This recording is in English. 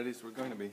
ready as we're going to be.